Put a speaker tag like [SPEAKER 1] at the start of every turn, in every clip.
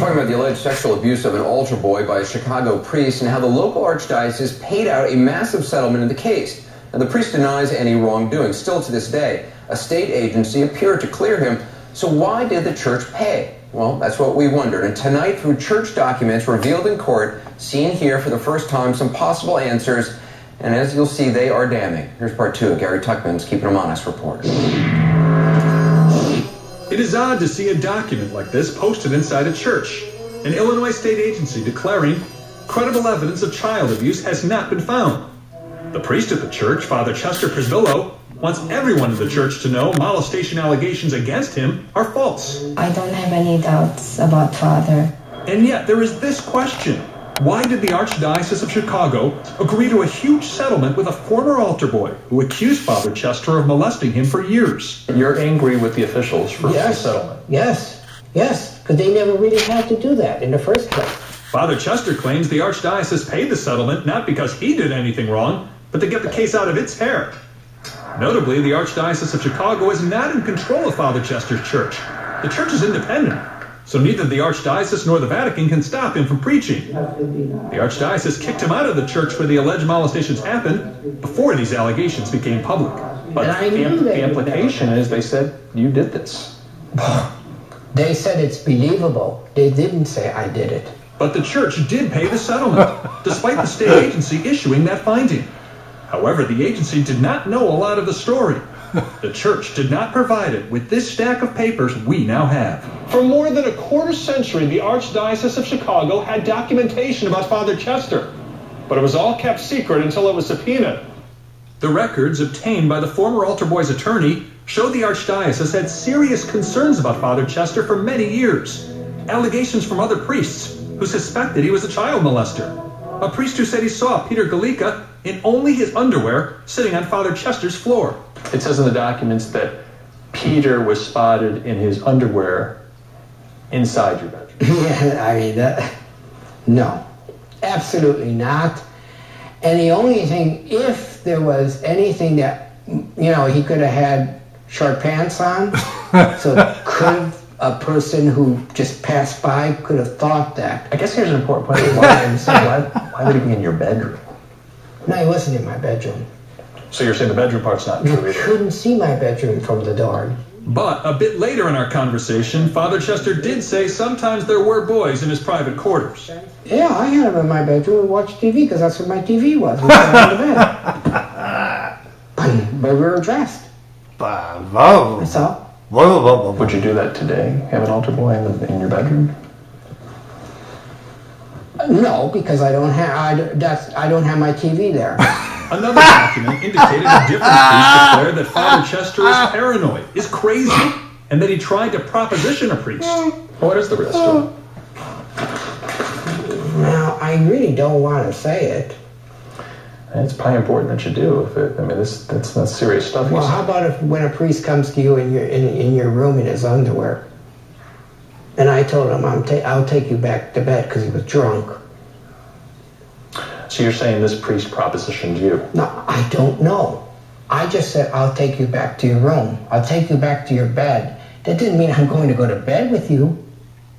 [SPEAKER 1] talking about the alleged sexual abuse of an altar boy by a Chicago priest and how the local archdiocese paid out a massive settlement in the case. Now, the priest denies any wrongdoing. Still to this day, a state agency appeared to clear him. So why did the church pay? Well, that's what we wondered. And tonight, through church documents revealed in court, seen here for the first time, some possible answers. And as you'll see, they are damning. Here's part two of Gary Tuchman's Keeping Them Honest report.
[SPEAKER 2] It is odd to see a document like this posted inside a church. An Illinois state agency declaring credible evidence of child abuse has not been found. The priest at the church, Father Chester Przybylo, wants everyone in the church to know molestation allegations against him are false.
[SPEAKER 3] I don't have any doubts about Father.
[SPEAKER 2] And yet, there is this question why did the Archdiocese of Chicago agree to a huge settlement with a former altar boy who accused Father Chester of molesting him for years?
[SPEAKER 4] You're angry with the officials for
[SPEAKER 5] yes.
[SPEAKER 4] the settlement.
[SPEAKER 5] Yes, yes, because they never really had to do that in the first place.
[SPEAKER 2] Father Chester claims the Archdiocese paid the settlement not because he did anything wrong, but to get the case out of its hair. Notably, the Archdiocese of Chicago is not in control of Father Chester's church. The church is independent. So neither the Archdiocese nor the Vatican can stop him from preaching. The Archdiocese kicked him out of the church where the alleged molestations happened before these allegations became public.
[SPEAKER 4] But the, the implication is they said you did this.
[SPEAKER 5] they said it's believable. They didn't say I did it.
[SPEAKER 2] But the church did pay the settlement, despite the state agency issuing that finding. However, the agency did not know a lot of the story. The church did not provide it with this stack of papers we now have. For more than a quarter century, the Archdiocese of Chicago had documentation about Father Chester, but it was all kept secret until it was subpoenaed. The records obtained by the former altar boy's attorney show the Archdiocese had serious concerns about Father Chester for many years. Allegations from other priests who suspected he was a child molester. A priest who said he saw Peter Galika in only his underwear sitting on Father Chester's floor.
[SPEAKER 4] It says in the documents that Peter was spotted in his underwear inside your bedroom.
[SPEAKER 5] yeah, I mean, that, no, absolutely not. And the only thing, if there was anything that, you know, he could have had short pants on, so could a person who just passed by could have thought that.
[SPEAKER 4] I guess here's an important point. Why, why, why would he be in your bedroom?
[SPEAKER 5] No, he wasn't in my bedroom.
[SPEAKER 4] So you're saying the bedroom part's not true
[SPEAKER 5] You
[SPEAKER 4] either?
[SPEAKER 5] couldn't see my bedroom from the door.
[SPEAKER 2] But a bit later in our conversation, Father Chester did say sometimes there were boys in his private quarters.
[SPEAKER 5] Yeah, I had him in my bedroom and watched TV because that's where my TV was. We sat on the bed. but we were dressed.
[SPEAKER 6] Bravo.
[SPEAKER 5] That's all.
[SPEAKER 4] Would you do that today? Have an altar boy in, the, in your bedroom?
[SPEAKER 5] No, because I don't have I, that's I don't have my TV there.
[SPEAKER 2] Another document indicated a different priest declared that Father Chester is paranoid, is crazy, and that he tried to proposition a priest.
[SPEAKER 4] What is the real story?
[SPEAKER 5] Now I really don't want to say it.
[SPEAKER 4] It's probably important that you do. If it, I mean, this that's not serious stuff.
[SPEAKER 5] Well, how about if when a priest comes to you in your in, in your room in his underwear, and I told him I'm ta- I'll take you back to bed because he was drunk.
[SPEAKER 4] So you're saying this priest propositioned you?
[SPEAKER 5] No, I don't know. I just said I'll take you back to your room. I'll take you back to your bed. That didn't mean I'm going to go to bed with you.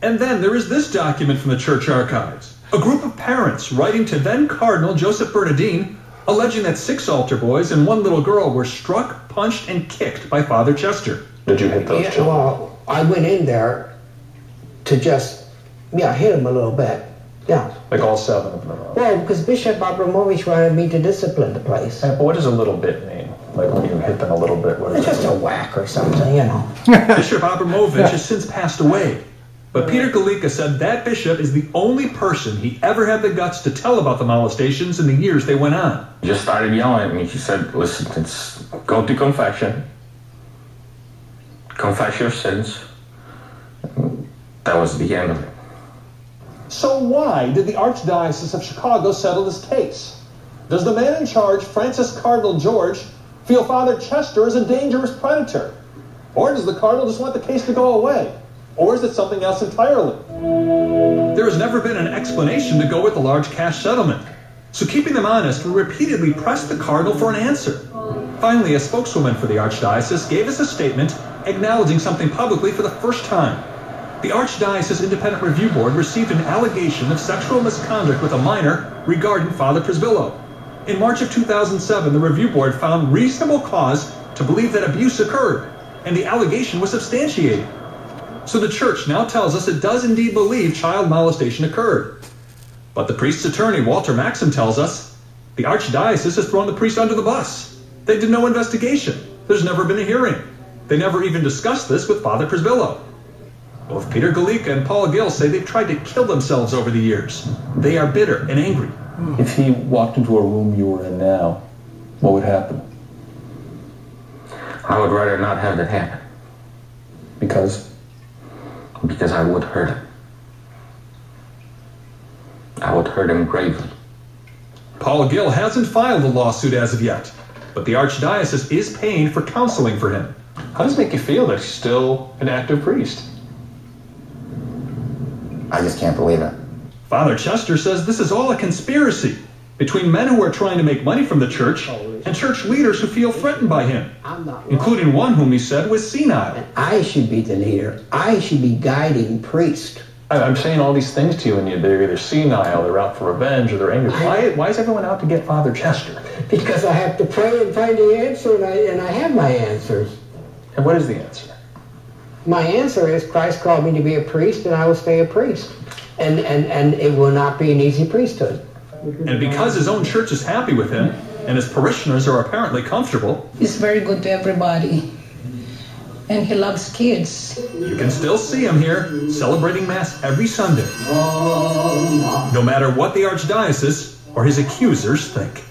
[SPEAKER 2] And then there is this document from the church archives. A group of parents writing to then Cardinal Joseph Bernardin alleging that six altar boys and one little girl were struck, punched, and kicked by Father Chester.
[SPEAKER 4] Did you hit those
[SPEAKER 5] Yeah,
[SPEAKER 4] children?
[SPEAKER 5] well, I went in there to just, yeah, hit him a little bit. Yeah.
[SPEAKER 4] Like all seven of them?
[SPEAKER 5] Well, because Bishop Abramowicz wanted me to discipline the place.
[SPEAKER 4] But what does a little bit mean? Like when you hit them a little bit? What
[SPEAKER 5] It's
[SPEAKER 4] is
[SPEAKER 5] just a whack or something, you know.
[SPEAKER 2] Bishop Abramowicz has since passed away. But Peter Galika said that bishop is the only person he ever had the guts to tell about the molestations in the years they went on.
[SPEAKER 7] He just started yelling at me. He said, listen, it's go to confession. Confess your sins. That was the end of it.
[SPEAKER 2] So why did the Archdiocese of Chicago settle this case? Does the man in charge, Francis Cardinal George, feel Father Chester is a dangerous predator? Or does the Cardinal just want the case to go away? Or is it something else entirely? There has never been an explanation to go with the large cash settlement. So keeping them honest, we repeatedly pressed the Cardinal for an answer. Finally, a spokeswoman for the Archdiocese gave us a statement acknowledging something publicly for the first time. The Archdiocese Independent Review Board received an allegation of sexual misconduct with a minor regarding Father Przybylo. In March of 2007, the review board found reasonable cause to believe that abuse occurred, and the allegation was substantiated. So the church now tells us it does indeed believe child molestation occurred. But the priest's attorney, Walter Maxim, tells us the archdiocese has thrown the priest under the bus. They did no investigation. There's never been a hearing. They never even discussed this with Father Przybylo. Both Peter Galika and Paul Gill say they've tried to kill themselves over the years. They are bitter and angry.
[SPEAKER 4] If he walked into a room you were in now, what would happen?
[SPEAKER 7] I would rather not have that happen
[SPEAKER 4] Because
[SPEAKER 7] because I would hurt him. I would hurt him gravely.
[SPEAKER 2] Paul Gill hasn't filed a lawsuit as of yet, but the archdiocese is paying for counseling for him.
[SPEAKER 4] how does it make you feel that he's still an active priest?
[SPEAKER 8] I just can't believe it.
[SPEAKER 2] Father Chester says this is all a conspiracy between men who are trying to make money from the church and church leaders who feel threatened by him,
[SPEAKER 5] I'm not wrong.
[SPEAKER 2] including one whom he said was senile.
[SPEAKER 5] I should be the leader. I should be guiding priest.
[SPEAKER 4] I- I'm saying all these things to you, and you- they're either senile, they're out for revenge, or they're angry. Why, why is everyone out to get Father Chester?
[SPEAKER 5] Because I have to pray and find the answer, and I, and I have my answers.
[SPEAKER 4] And what is the answer?
[SPEAKER 5] My answer is Christ called me to be a priest, and I will stay a priest. And, and, and it will not be an easy priesthood.
[SPEAKER 2] And because his own church is happy with him and his parishioners are apparently comfortable,
[SPEAKER 9] He's very good to everybody. And he loves kids.
[SPEAKER 2] you can still see him here celebrating Mass every Sunday. No matter what the archdiocese or his accusers think.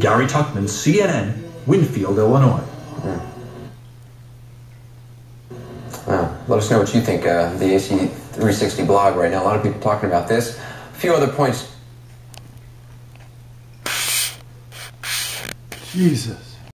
[SPEAKER 2] Gary Tuchman, CNN, Winfield, Illinois.
[SPEAKER 1] Well, let us know what you think. Uh, the AC 360 blog right now. A lot of people talking about this. A few other points
[SPEAKER 6] Jesus.